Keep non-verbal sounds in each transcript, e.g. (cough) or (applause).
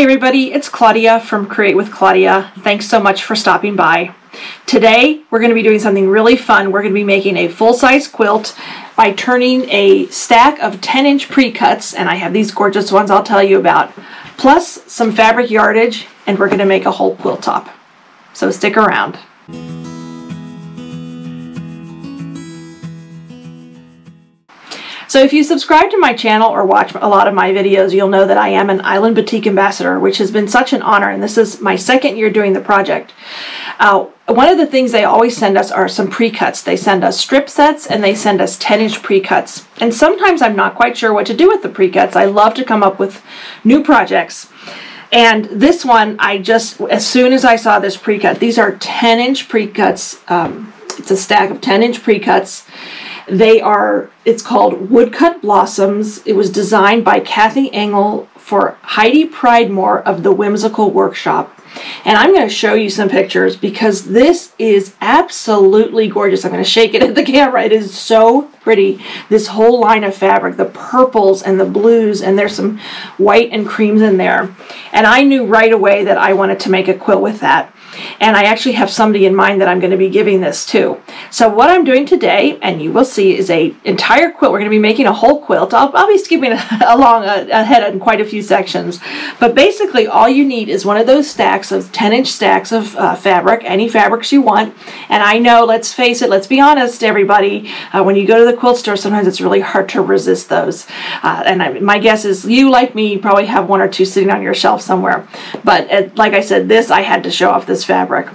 Hi everybody, it's Claudia from Create with Claudia. Thanks so much for stopping by. Today we're going to be doing something really fun. We're going to be making a full-size quilt by turning a stack of 10-inch pre-cuts, and I have these gorgeous ones I'll tell you about, plus some fabric yardage, and we're going to make a whole quilt top. So stick around. So if you subscribe to my channel or watch a lot of my videos, you'll know that I am an Island Batik Ambassador, which has been such an honor, and this is my second year doing the project. Uh, one of the things they always send us are some pre-cuts. They send us strip sets and they send us 10-inch pre-cuts. And sometimes I'm not quite sure what to do with the pre-cuts. I love to come up with new projects. And this one, I just, as soon as I saw this pre-cut, these are 10-inch pre-cuts. Um, it's a stack of 10-inch pre-cuts. They are, it's called Woodcut Blossoms. It was designed by Kathy Engle for Heidi Pridemore of the Whimsical Workshop. And I'm going to show you some pictures because this is absolutely gorgeous. I'm going to shake it at the camera. It is so pretty. This whole line of fabric, the purples and the blues, and there's some white and creams in there. And I knew right away that I wanted to make a quilt with that. And I actually have somebody in mind that I'm going to be giving this to. So what I'm doing today, and you will see, is a entire quilt. We're going to be making a whole quilt. I'll, I'll be skipping (laughs) along ahead in quite a few sections. But basically all you need is one of those stacks of 10 inch stacks of uh, fabric, any fabrics you want. And I know, let's face it, let's be honest, everybody, uh, when you go to the quilt store, sometimes it's really hard to resist those. Uh, and I, my guess is you, like me, probably have one or two sitting on your shelf somewhere. But uh, like I said, this I had to show off this fabric.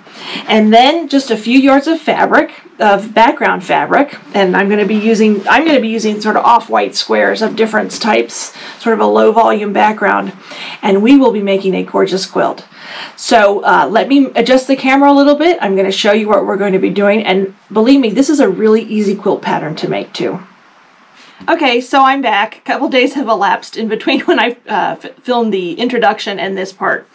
And then just a few yards of fabric, of background fabric, and I'm going to be using, I'm going to be using sort of off-white squares of different types, sort of a low volume background, and we will be making a gorgeous quilt. So uh, let me adjust the camera a little bit. I'm going to show you what we're going to be doing, and believe me, this is a really easy quilt pattern to make too. Okay, so I'm back. A couple days have elapsed in between (laughs) when I uh, filmed the introduction and this part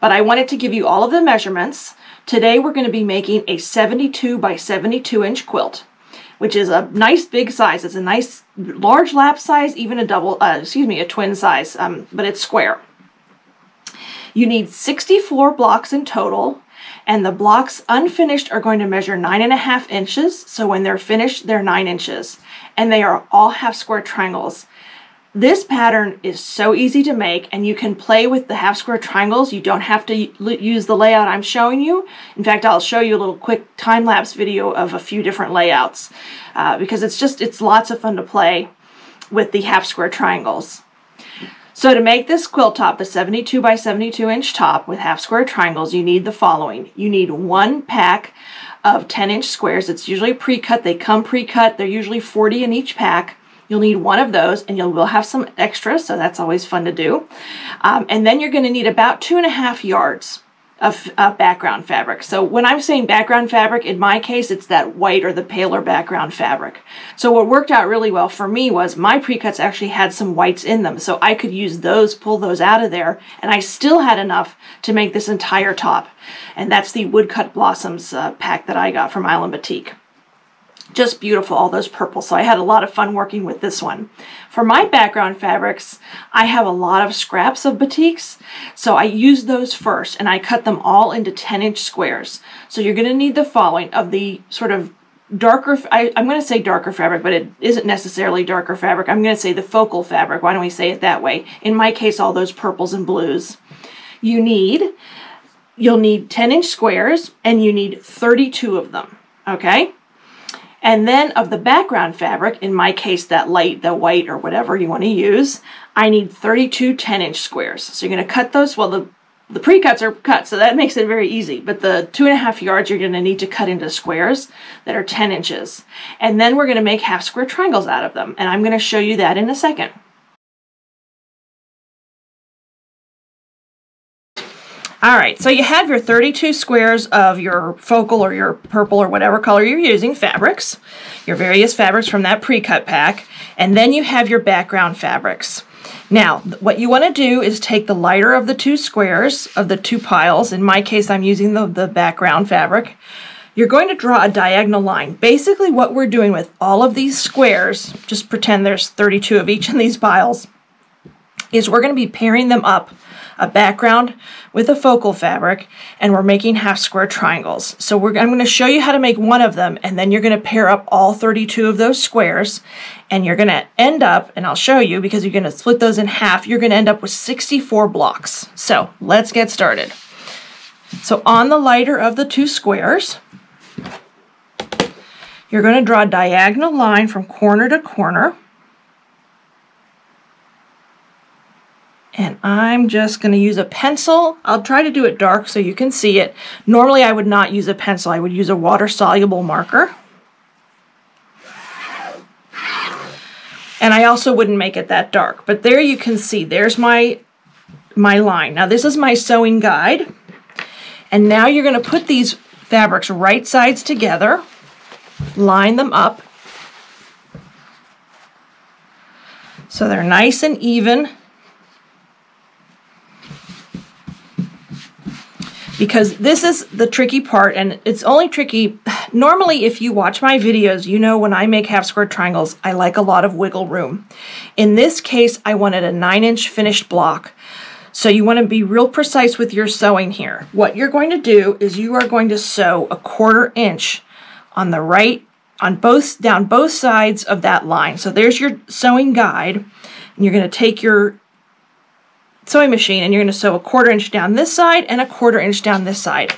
but I wanted to give you all of the measurements. Today we're going to be making a 72 by 72 inch quilt, which is a nice big size. It's a nice large lap size, even a double, uh, excuse me, a twin size, um, but it's square. You need 64 blocks in total, and the blocks unfinished are going to measure nine and a half inches. So when they're finished, they're nine inches. And they are all half square triangles. This pattern is so easy to make and you can play with the half square triangles. You don't have to use the layout I'm showing you. In fact, I'll show you a little quick time-lapse video of a few different layouts uh, because it's just, it's lots of fun to play with the half square triangles. So to make this quilt top, the 72 by 72 inch top with half square triangles, you need the following. You need one pack of 10 inch squares. It's usually pre-cut. They come pre-cut. They're usually 40 in each pack. You'll need one of those and you'll will have some extra, so that's always fun to do. Um, and then you're going to need about two and a half yards of background fabric. So when I'm saying background fabric, in my case, it's that white or the paler background fabric. So what worked out really well for me was my pre-cuts actually had some whites in them. So I could use those, pull those out of there, and I still had enough to make this entire top. And that's the Woodcut Blossoms uh, pack that I got from Island Batik just beautiful, all those purples. So I had a lot of fun working with this one. For my background fabrics, I have a lot of scraps of batiks. So I use those first and I cut them all into 10 inch squares. So you're gonna need the following of the sort of darker, I, am going to say darker fabric, but it isn't necessarily darker fabric. I'm going to say the focal fabric. Why don't we say it that way? In my case, all those purples and blues. You need, you'll need 10 inch squares and you need 32 of them. Okay? And then of the background fabric, in my case that light, the white or whatever you want to use, I need 32 10 inch squares. So you're going to cut those, well the, the pre-cuts are cut, so that makes it very easy. But the two and a half yards you're going to need to cut into squares that are 10 inches. And then we're going to make half square triangles out of them. And I'm going to show you that in a second. All right, so you have your 32 squares of your focal or your purple or whatever color you're using fabrics, your various fabrics from that pre-cut pack, and then you have your background fabrics. Now, what you want to do is take the lighter of the two squares of the two piles. In my case, I'm using the, the background fabric. You're going to draw a diagonal line. Basically, what we're doing with all of these squares, just pretend there's 32 of each in these piles, is we're going to be pairing them up a background with a focal fabric and we're making half square triangles. So I'm going to show you how to make one of them and then you're going to pair up all 32 of those squares and you're going to end up, and I'll show you because you're going to split those in half, you're going to end up with 64 blocks. So let's get started. So on the lighter of the two squares, you're going to draw a diagonal line from corner to corner. And I'm just going to use a pencil. I'll try to do it dark so you can see it. Normally I would not use a pencil. I would use a water-soluble marker. And I also wouldn't make it that dark. But there you can see, there's my, my line. Now this is my sewing guide. And now you're going to put these fabrics right sides together, line them up so they're nice and even. Because this is the tricky part and it's only tricky normally if you watch my videos you know when I make half square triangles I like a lot of wiggle room in this case I wanted a nine inch finished block so you want to be real precise with your sewing here. What you're going to do is you are going to sew a quarter inch on the right, on both, down both sides of that line. So there's your sewing guide. And you're going to take your sewing machine and you're going to sew a quarter inch down this side and a quarter inch down this side.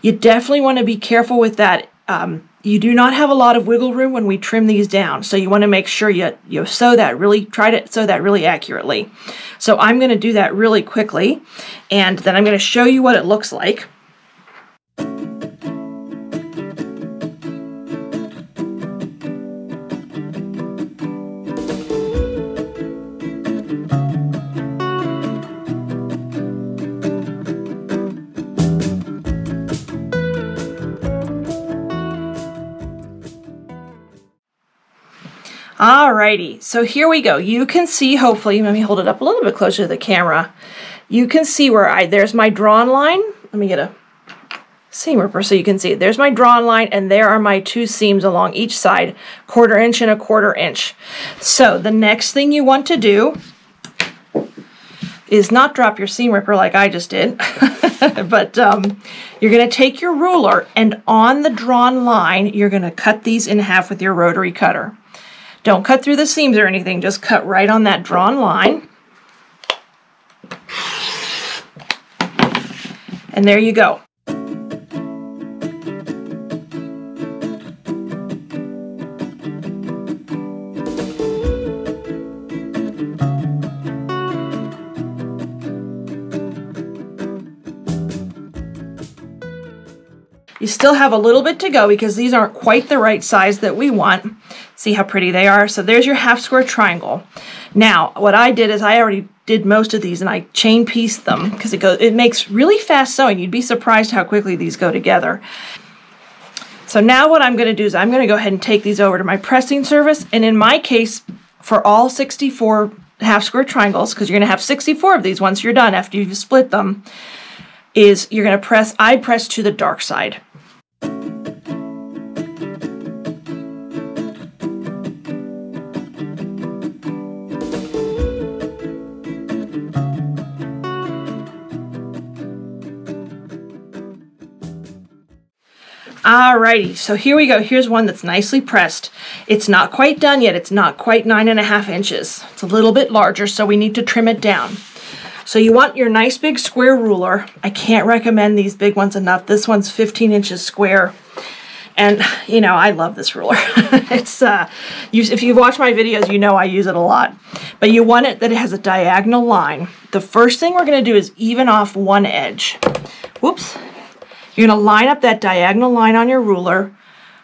You definitely want to be careful with that um, you do not have a lot of wiggle room when we trim these down. So you want to make sure you, you sew that really, try to sew that really accurately. So I'm going to do that really quickly and then I'm going to show you what it looks like. Alrighty, so here we go. You can see, hopefully, let me hold it up a little bit closer to the camera. You can see where I, there's my drawn line. Let me get a seam ripper so you can see. There's my drawn line and there are my two seams along each side, quarter inch and a quarter inch. So the next thing you want to do is not drop your seam ripper like I just did, (laughs) but um, you're going to take your ruler and on the drawn line, you're going to cut these in half with your rotary cutter. Don't cut through the seams or anything, just cut right on that drawn line. And there you go. You still have a little bit to go because these aren't quite the right size that we want. See how pretty they are? So there's your half square triangle. Now, what I did is I already did most of these and I chain pieced them because it goes it makes really fast sewing. You'd be surprised how quickly these go together. So now what I'm going to do is I'm going to go ahead and take these over to my pressing service and in my case for all 64 half square triangles because you're going to have 64 of these once you're done after you've split them is you're going to press I press to the dark side. Alrighty, so here we go. Here's one that's nicely pressed. It's not quite done yet. It's not quite nine and a half inches. It's a little bit larger, so we need to trim it down. So you want your nice big square ruler. I can't recommend these big ones enough. This one's 15 inches square. And, you know, I love this ruler. (laughs) it's, uh, you, if you've watched my videos, you know I use it a lot. But you want it that it has a diagonal line. The first thing we're going to do is even off one edge. Whoops, you're going to line up that diagonal line on your ruler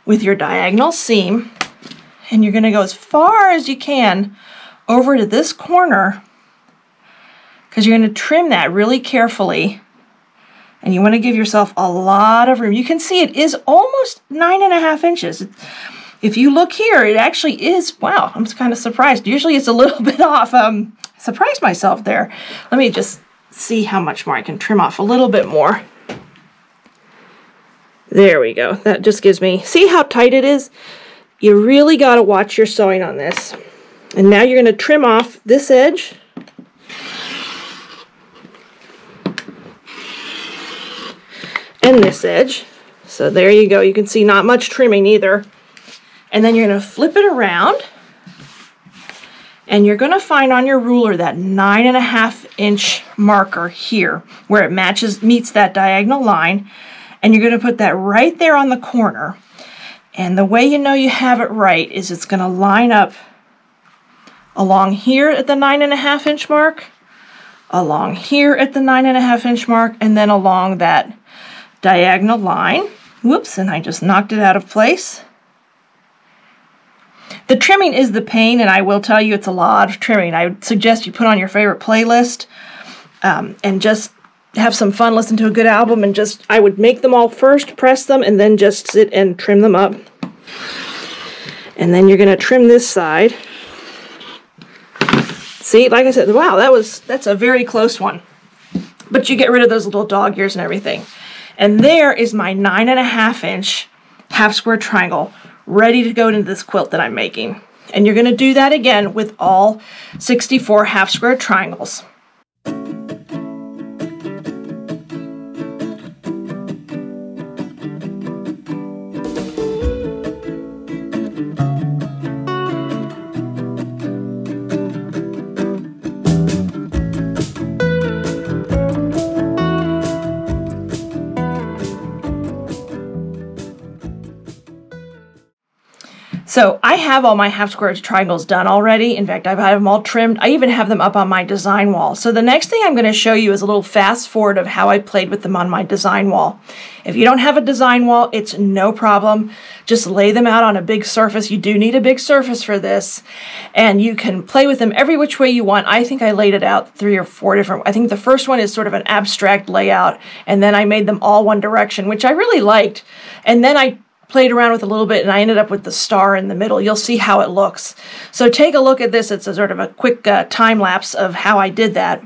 with your diagonal seam and you're going to go as far as you can over to this corner because you're going to trim that really carefully and you want to give yourself a lot of room. You can see it is almost nine and a half inches. If you look here, it actually is, wow, I'm kind of surprised. Usually it's a little (laughs) bit off. Um, surprised myself there. Let me just see how much more I can trim off a little bit more. There we go. That just gives me... See how tight it is? You really got to watch your sewing on this. And now you're going to trim off this edge. And this edge. So there you go. You can see not much trimming either. And then you're going to flip it around. And you're going to find on your ruler that nine and a half inch marker here where it matches, meets that diagonal line and you're going to put that right there on the corner. And the way you know you have it right is it's going to line up along here at the nine and a half inch mark along here at the nine and a half inch mark and then along that diagonal line. Whoops and I just knocked it out of place. The trimming is the pain, and I will tell you it's a lot of trimming. I would suggest you put on your favorite playlist um, and just have some fun, listen to a good album, and just, I would make them all first, press them, and then just sit and trim them up. And then you're going to trim this side. See, like I said, wow, that was, that's a very close one. But you get rid of those little dog ears and everything. And there is my nine and a half inch half square triangle ready to go into this quilt that I'm making. And you're going to do that again with all 64 half square triangles. So I have all my half square triangles done already. In fact, I've had them all trimmed. I even have them up on my design wall. So the next thing I'm going to show you is a little fast forward of how I played with them on my design wall. If you don't have a design wall, it's no problem. Just lay them out on a big surface. You do need a big surface for this. And you can play with them every which way you want. I think I laid it out three or four different. I think the first one is sort of an abstract layout. And then I made them all one direction, which I really liked. And then I played around with a little bit and I ended up with the star in the middle. You'll see how it looks. So take a look at this. It's a sort of a quick uh, time lapse of how I did that.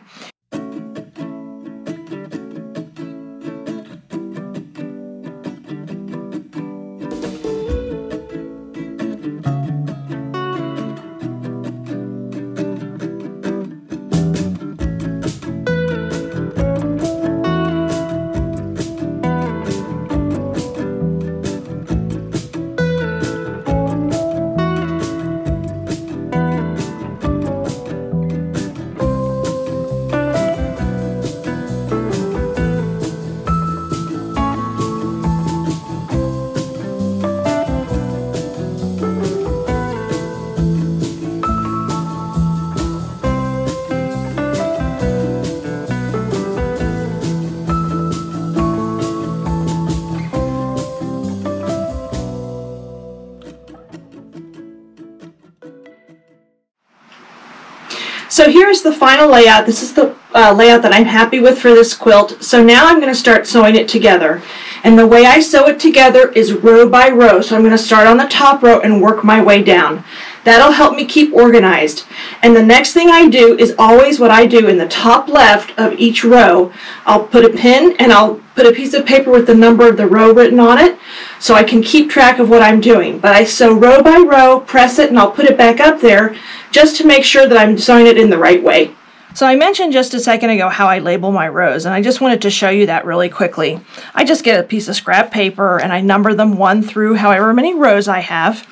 So here's the final layout. This is the uh, layout that I'm happy with for this quilt. So now I'm going to start sewing it together. And the way I sew it together is row by row. So I'm going to start on the top row and work my way down. That'll help me keep organized. And the next thing I do is always what I do in the top left of each row. I'll put a pin and I'll put a piece of paper with the number of the row written on it so I can keep track of what I'm doing. But I sew row by row, press it, and I'll put it back up there just to make sure that I'm sewing it in the right way. So I mentioned just a second ago how I label my rows, and I just wanted to show you that really quickly. I just get a piece of scrap paper and I number them one through however many rows I have.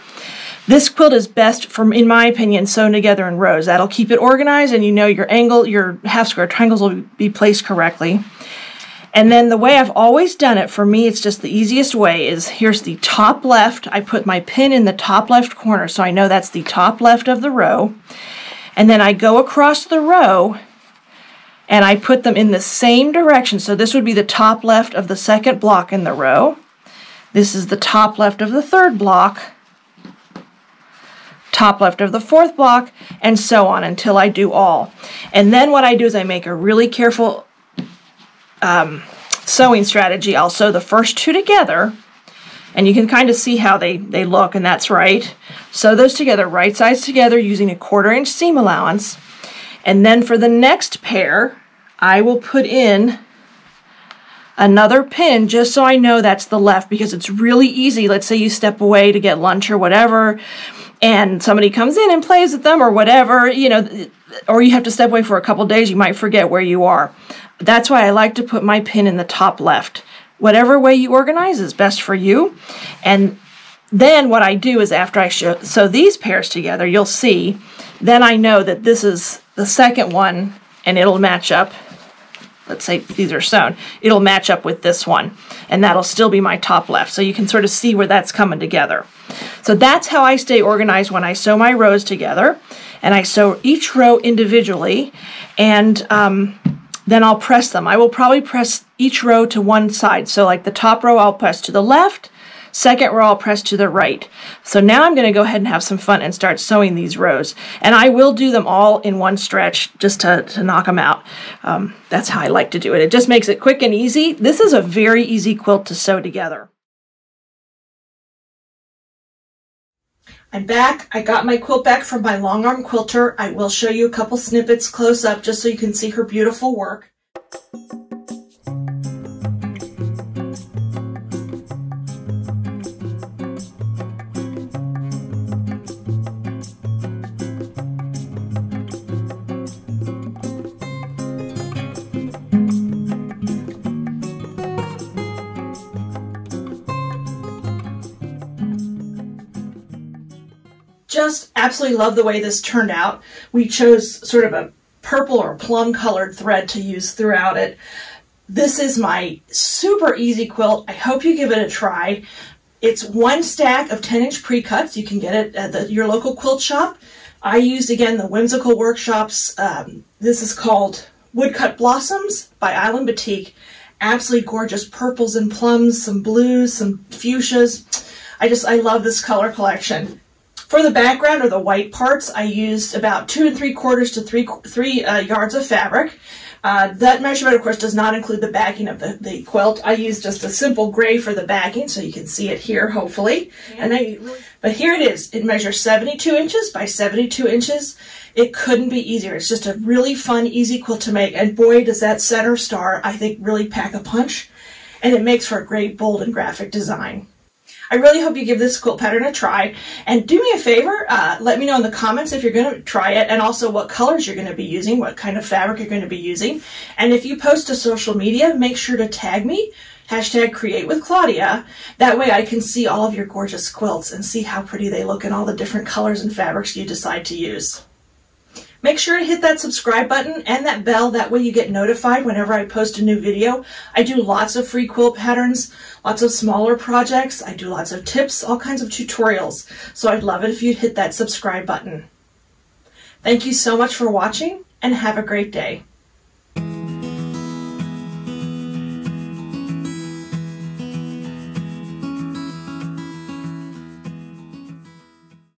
This quilt is best, from in my opinion, sewn together in rows. That'll keep it organized and you know your angle, your half square triangles will be placed correctly. And then the way I've always done it, for me, it's just the easiest way, is here's the top left. I put my pin in the top left corner, so I know that's the top left of the row. And then I go across the row and I put them in the same direction. So this would be the top left of the second block in the row. This is the top left of the third block, top left of the fourth block, and so on until I do all. And then what I do is I make a really careful um, sewing strategy, I'll sew the first two together and you can kind of see how they, they look and that's right. Sew those together, right sides together using a quarter inch seam allowance. And then for the next pair, I will put in another pin just so I know that's the left because it's really easy. Let's say you step away to get lunch or whatever and somebody comes in and plays with them or whatever, you know, or you have to step away for a couple days, you might forget where you are. That's why I like to put my pin in the top left. whatever way you organize is best for you. And then what I do is after I show, sew these pairs together, you'll see, then I know that this is the second one and it'll match up. Let's say these are sewn. It'll match up with this one and that'll still be my top left. So you can sort of see where that's coming together. So that's how I stay organized when I sew my rows together. And I sew each row individually and um, then I'll press them. I will probably press each row to one side. So like the top row I'll press to the left, second row I'll press to the right. So now I'm going to go ahead and have some fun and start sewing these rows. And I will do them all in one stretch just to, to knock them out. Um, that's how I like to do it. It just makes it quick and easy. This is a very easy quilt to sew together. I'm back. I got my quilt back from my long arm quilter. I will show you a couple snippets close up just so you can see her beautiful work. Absolutely love the way this turned out. We chose sort of a purple or plum colored thread to use throughout it. This is my super easy quilt. I hope you give it a try. It's one stack of 10 inch pre-cuts. You can get it at the, your local quilt shop. I used again the Whimsical Workshops. Um, this is called Woodcut Blossoms by Island Batik. Absolutely gorgeous purples and plums, some blues, some fuchsias. I just, I love this color collection. For the background or the white parts, I used about two and three quarters to three, three uh, yards of fabric. Uh, that measurement, of course, does not include the backing of the, the quilt. I used just a simple gray for the backing, so you can see it here, hopefully. And then, but here it is. It measures 72 inches by 72 inches. It couldn't be easier. It's just a really fun, easy quilt to make. And boy, does that center star, I think, really pack a punch. And it makes for a great, bold, and graphic design. I really hope you give this quilt pattern a try. And do me a favor, uh, let me know in the comments if you're going to try it and also what colors you're going to be using, what kind of fabric you're going to be using. And if you post to social media, make sure to tag me, hashtag create with Claudia. That way I can see all of your gorgeous quilts and see how pretty they look and all the different colors and fabrics you decide to use. Make sure to hit that subscribe button and that bell. That way you get notified whenever I post a new video. I do lots of free quilt patterns, lots of smaller projects. I do lots of tips, all kinds of tutorials. So I'd love it if you'd hit that subscribe button. Thank you so much for watching and have a great day.